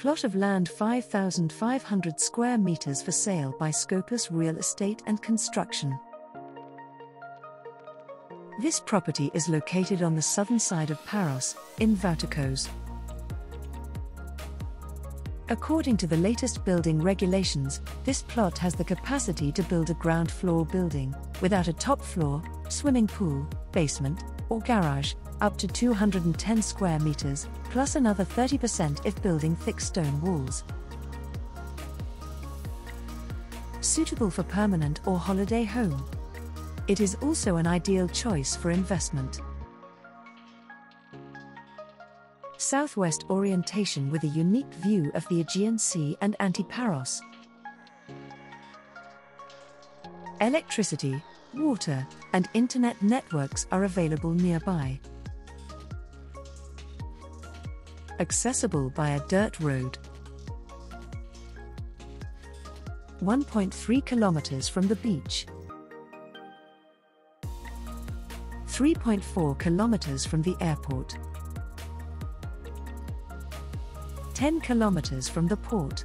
Plot of land 5,500 square meters for sale by Scopas Real Estate and Construction. This property is located on the southern side of Paros, in Voutakos. According to the latest building regulations, this plot has the capacity to build a ground floor building, without a top floor, swimming pool, basement, or garage, up to 210 square meters, plus another 30% if building thick stone walls. Suitable for permanent or holiday home. It is also an ideal choice for investment. Southwest orientation with a unique view of the Aegean Sea and Antiparos. Electricity, water, and internet networks are available nearby. Accessible by a dirt road. 1.3 kilometers from the beach. 3.4 kilometers from the airport. 10 kilometers from the port.